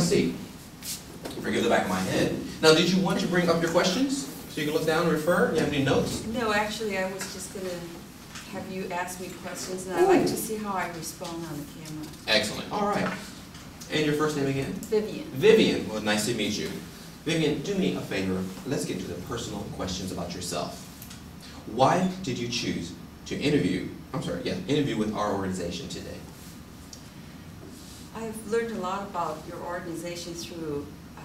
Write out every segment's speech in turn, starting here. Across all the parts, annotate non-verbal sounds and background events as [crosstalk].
seat. Forgive the back of my head. Now, did you want to bring up your questions? So you can look down and refer? You have any notes? No, actually, I was just gonna have you ask me questions, and I'd like to see how I respond on the camera. Excellent. All right. And your first name again? Vivian, Vivian. Well, nice to meet you. Vivian, do me a favor. Let's get to the personal questions about yourself. Why did you choose to interview, I'm sorry, yeah, interview with our organization today? I've learned a lot about your organization through uh,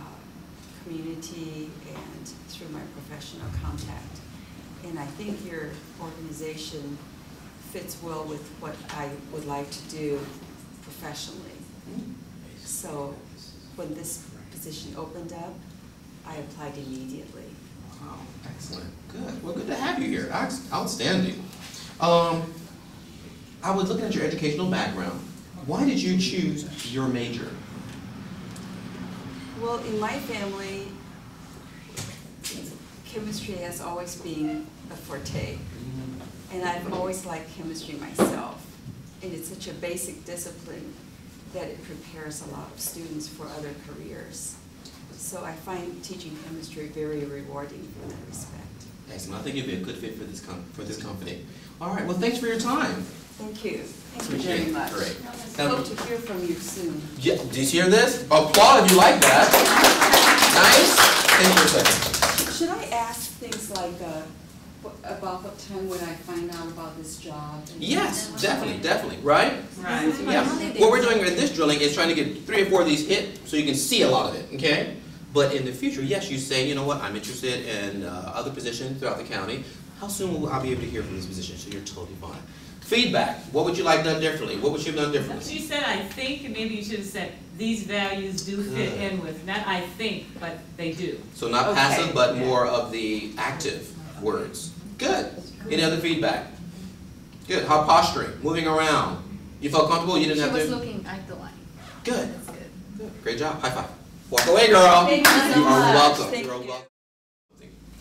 community and through my professional contact. And I think your organization fits well with what I would like to do professionally. So when this position opened up, I applied immediately. Wow, excellent. Good. Well, good to have you here. Outstanding. Um, I was looking at your educational background. Why did you choose your major? Well, in my family, chemistry has always been a forte. Mm-hmm. And I've always liked chemistry myself. And it's such a basic discipline that it prepares a lot of students for other careers. So I find teaching chemistry very rewarding in that respect. Excellent. I think you'd be a good fit for this com- for this company. All right. Well, thanks for your time. Thank you. Thank you very much. Great. Hope to hear from you soon. Yeah, did you hear this? Applaud if you like that. Nice. Thank you for a second. Should I ask things like, uh, about what time would I find out about this job? and- Yes, definitely, definitely. Right? Right. Yeah. What we're doing in this drilling is trying to get three or four of these hit so you can see a lot of it. Okay. But in the future, yes, you say, you know what? I'm interested in uh, other positions throughout the county. How soon will I be able to hear from this position? So you're totally fine. Feedback. What would you like done differently? What would you have done differently? She said, I think, and maybe you should have said, these values do fit Good. in with, not I think, but they do. So not Okay. passive, but more of the active words. Good. Any other feedback? Good. How posturing? Moving around? You felt comfortable? You didn't She have was to? looking at the line. Good. That's good. Good. Great job. High five. Walk away, girl. Thank you so You are much. welcome. Thank You are you. welcome.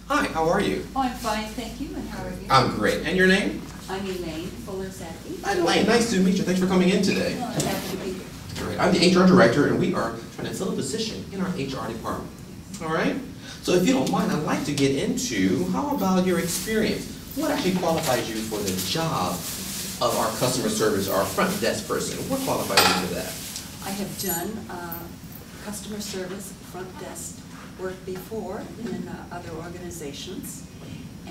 Hi, how are you? Oh, I'm fine, thank you, and how are you? I'm great. And your name? I'm Elaine Fuller Zadie. Hi, Elaine. Nice to meet you. Thanks for coming in today. I'm happy to be here. I'm the HR director, and we are trying to fill a position in our HR department. All right? So if you don't mind, I'd like to get into how about your experience? What actually qualifies you for the job of our customer service, our front desk person? What qualifies you for that? I have done uh, customer service, front desk work before in uh, other organizations,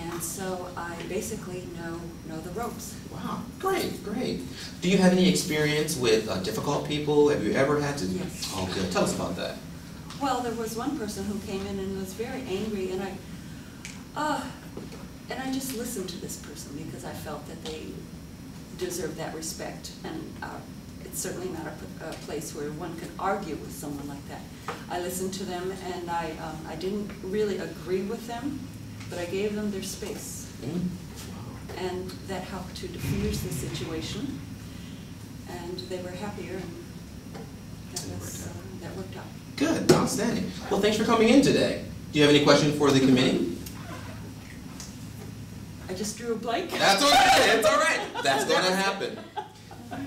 and so I basically know, know the ropes. Wow, great, great. Do you have any experience with uh, difficult people? Have you ever had to? Yes. Oh, good. Tell us about that. Well, there was one person who came in and was very angry, and I, uh, and I just listened to this person because I felt that they deserved that respect, and uh, it's certainly not a place where one can argue with someone like that. I listened to them, and I, um, I didn't really agree with them, but I gave them their space, Mm? and that helped to diffuse the situation, and they were happier, and that was, uh, that worked out. Good, outstanding. Well, thanks for coming in today. Do you have any questions for the committee? I just drew a blank. That's okay, it's all right. [laughs] That's gonna happen.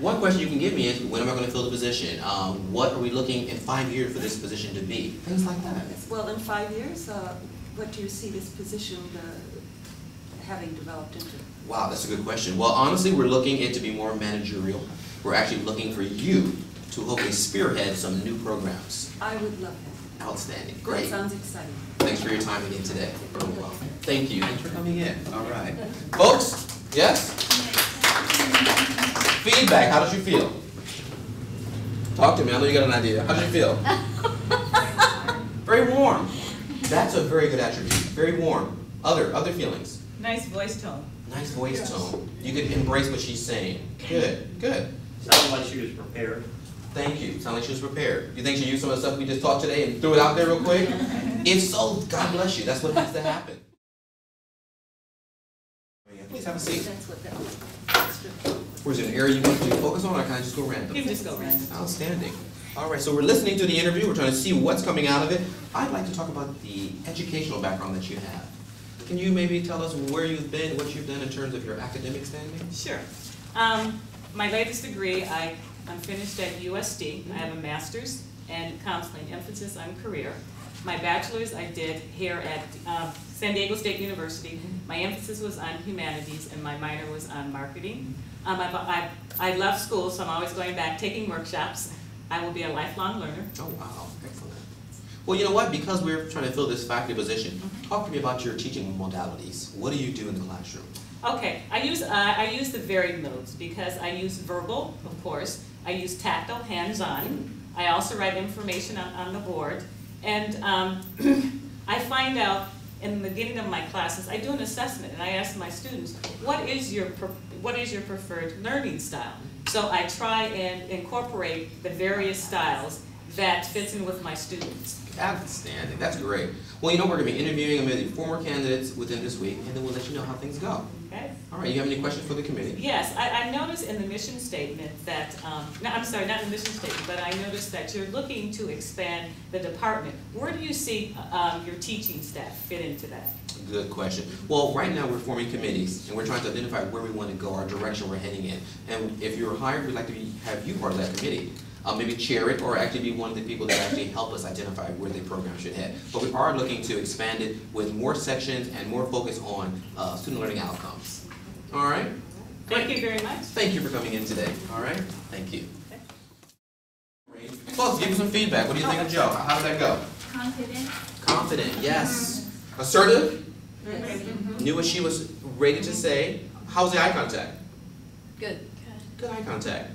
One question you can give me is, when am I gonna fill the position? Um, what are we looking in five years for this position to be? Things like that. Well, in five years, uh, what do you see this position uh, having developed into? Wow, that's a good question. Well, honestly, we're looking it to be more managerial. We're actually looking for you to hopefully spearhead some new programs. I would love that. Outstanding, That great. sounds exciting. Thanks for your time again today. Thank you, thanks for coming in. All right. [laughs] Folks, yes? Feedback, how did you feel? Talk to me, I know you got an idea. How did you feel? [laughs] Very warm. That's a very good attribute, very warm. Other, other feelings? Nice voice tone. Nice voice tone. You could embrace what she's saying. Good, good. Sounded like she was prepared. Thank you. Sound like she was prepared. You think she used some of the stuff we just talked today and threw it out there real quick? [laughs] If so, God bless you. That's what has to happen. Please have a seat. That's what that was. That's true. Was there an area you want to focus on, or can I just go random? You can just go random. Outstanding. All right, so we're listening to the interview. We're trying to see what's coming out of it. I'd like to talk about the educational background that you have. Can you maybe tell us where you've been, what you've done in terms of your academic standing? Sure. Um, my latest degree, I, I'm finished at USD. I have a master's and counseling, emphasis on career. My bachelor's I did here at um, San Diego State University. My emphasis was on humanities and my minor was on marketing. Um, I, I, I love school, so I'm always going back, taking workshops. I will be a lifelong learner. Oh, wow, excellent. Well, you know what, because we're trying to fill this faculty position, talk to me about your teaching modalities. What do you do in the classroom? Okay, I use, uh, I use the varied modes because I use verbal, of course. I use tactile, hands-on. I also write information on, on the board. And um, [clears throat] I find out in the beginning of my classes, I do an assessment and I ask my students, what is your, what is your preferred learning style? So I try and incorporate the various styles that fits in with my students. Outstanding, that's great. Well, you know, we're gonna be interviewing maybe four more candidates within this week, and then we'll let you know how things go. Okay? All right, you have any questions for the committee? Yes, I, I noticed in the mission statement that, um, no, I'm sorry, not in the mission statement, but I noticed that you're looking to expand the department. Where do you see, um, your teaching staff fit into that? Good question. Well, right now, we're forming committees, and we're trying to identify where we want to go, our direction we're heading in. And if you're hired, we'd like to be, have you part of that committee. Uh, maybe chair it, or actually be one of the people that actually help us identify where the program should head. But we are looking to expand it with more sections and more focus on, uh, student learning outcomes. All right? Thank you very much. Thank you for coming in today, all right? Thank you. Folks, give me some feedback. What do you think of Joe? How did that go? Confident. Confident, yes. Assertive? Knew what she was ready to say. How was the eye contact? Good. Good eye contact.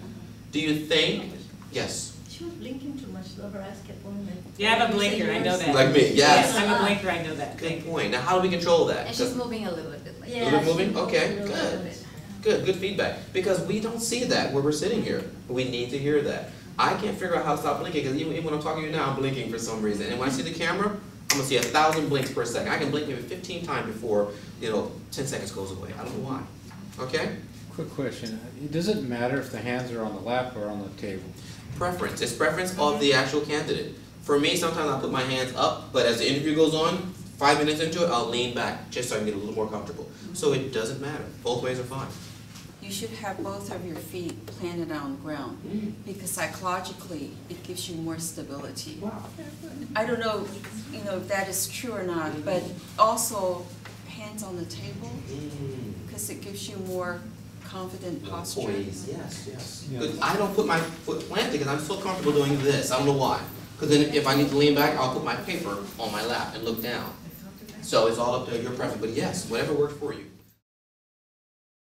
Do you think, yes, She was blinking too much, though, her eyes kept going. Yeah, I'm a blinker, I know that. like me, yes. I'm a blinker, I know that. Good point. Now, how do we control that? And she's moving a little bit like. Yeah, Little bit moving? she Okay, a little good. bit. Good, good feedback. Because we don't see that where we're sitting here. We need to hear that. I can't figure out how to stop blinking because even, even when I'm talking to you now, I'm blinking for some reason. And when I see the camera, I'm gonna see a thousand blinks per second. I can blink even 15 times before, you know, 10 seconds goes away. I don't know why. Okay? Quick question, does it matter if the hands are on the lap or on the table? Preference. It's preference of the actual candidate. For me, sometimes I'll put my hands up, but as the interview goes on, five minutes into it, I'll lean back just so I can get a little more comfortable. So it doesn't matter. Both ways are fine. You should have both of your feet planted on the ground, because psychologically, it gives you more stability. Wow. I don't know, you know, if that is true or not, but also hands on the table, Mm. because it gives you more confident posture. Poise, yes, yes. Yeah. I don't put my foot planted because I'm so comfortable doing this. I don't know why. Because then if I need to lean back, I'll put my paper on my lap and look down. So it's all up to your preference. But yes, whatever works for you.